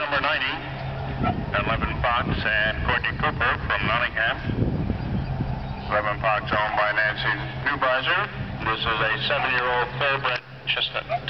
Number 90, Dunlavin Fox and Courtney Cooper from Nottingham. Dunlavin Fox owned by Nancy Newbreiser. This is a seven-year-old thoroughbred chestnut.